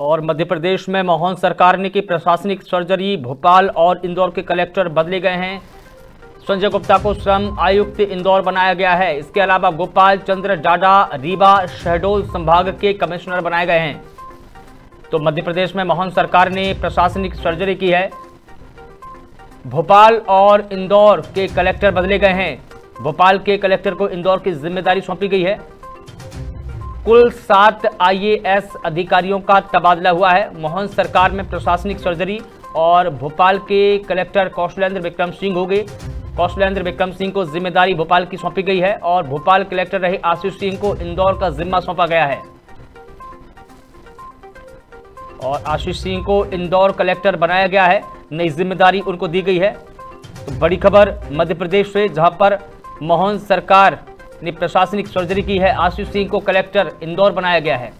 और मध्य प्रदेश में मोहन सरकार ने की प्रशासनिक सर्जरी, भोपाल और इंदौर के कलेक्टर बदले गए हैं। संजय गुप्ता को श्रम आयुक्त इंदौर बनाया गया है। इसके अलावा गोपाल चंद्र डाडा रीवा शहडोल संभाग के कमिश्नर बनाए गए हैं। तो मध्य प्रदेश में मोहन सरकार ने प्रशासनिक सर्जरी की है। भोपाल और इंदौर के कलेक्टर बदले गए हैं। भोपाल के कलेक्टर को इंदौर की ज़िम्मेदारी सौंपी गई है। कुल सात आईएएस अधिकारियों का तबादला हुआ है। मोहन सरकार में प्रशासनिक सर्जरी और भोपाल के कलेक्टर कौशलेंद्र विक्रम सिंह हो गए कौशलेंद्र विक्रम सिंह को ज़िम्मेदारी भोपाल की सौंपी गई है और भोपाल कलेक्टर रहे आशीष सिंह को इंदौर का जिम्मा सौंपा गया है। और आशीष सिंह को इंदौर कलेक्टर बनाया गया है। नई ज़िम्मेदारी उनको दी गई है। तो बड़ी खबर मध्य प्रदेश से, जहाँ पर मोहन सरकार ने प्रशासनिक सर्जरी की है। आशीष सिंह को कलेक्टर इंदौर बनाया गया है।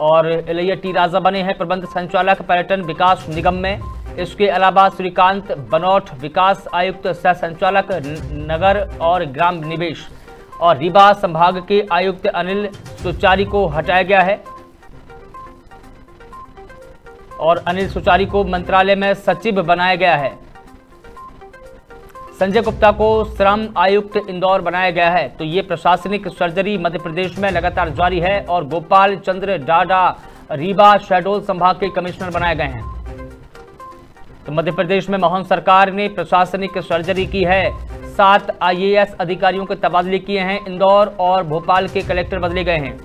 और इलैया टी राजा बने हैं। प्रबंध संचालक पर्यटन विकास निगम में। इसके अलावा श्रीकांत बनौट, विकास आयुक्त, सह संचालक नगर और ग्राम निवेश और रीवा संभाग के आयुक्त अनिल सुचारी को हटाया गया है। और अनिल सुचारी को मंत्रालय में सचिव बनाया गया है। संजय गुप्ता को श्रम आयुक्त इंदौर बनाया गया है। तो ये प्रशासनिक सर्जरी मध्य प्रदेश में लगातार जारी है और गोपाल चंद्र डाडा रीवा शहडोल संभाग के कमिश्नर बनाए गए हैं। तो मध्य प्रदेश में मोहन सरकार ने प्रशासनिक सर्जरी की है। सात आईएएस अधिकारियों के तबादले किए हैं इंदौर और भोपाल के कलेक्टर बदले गए हैं।